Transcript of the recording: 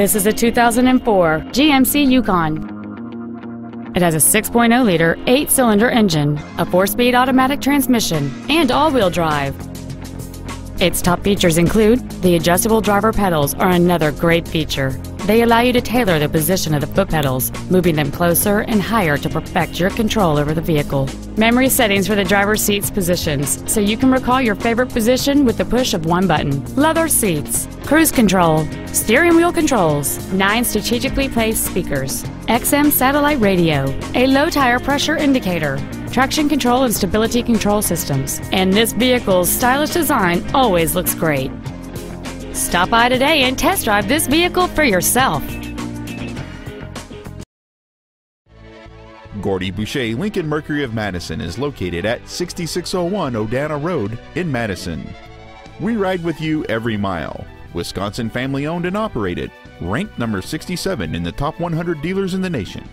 This is a 2004 GMC Yukon. It has a 6.0-liter, eight-cylinder engine, a four-speed automatic transmission, and all-wheel drive. Its top features include the adjustable driver pedals are another great feature. They allow you to tailor the position of the foot pedals, moving them closer and higher to perfect your control over the vehicle. Memory settings for the driver's seat's positions, so you can recall your favorite position with the push of one button. Leather seats, cruise control, steering wheel controls, nine strategically placed speakers, XM satellite radio, a low tire pressure indicator, traction control and stability control systems, and this vehicle's stylish design always looks great. Stop by today and test drive this vehicle for yourself. Gordie Boucher Lincoln Mercury of Madison is located at 6601 Odana Road in Madison. We ride with you every mile. Wisconsin family owned and operated, ranked number 67 in the top 100 dealers in the nation.